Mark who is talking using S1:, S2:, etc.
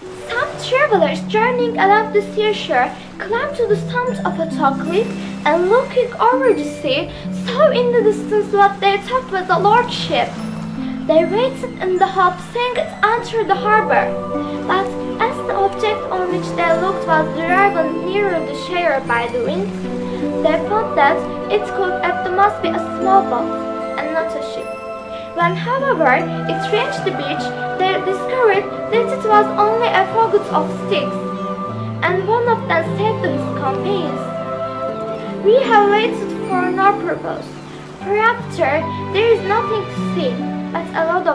S1: Some travelers journeying along the seashore climbed to the summit of a tall cliff and looking over the sea saw in the distance what they thought was a large ship. They waited in the hope seeing it enter the harbor, but as the object on which they looked was driven nearer the shore by the wind, they thought that it could at the most be a small boat and not a ship. When, however, it reached the beach, they that it was only a faggot of sticks, and one of them said to his companions, We have waited for no purpose, for there is nothing to see but a lot.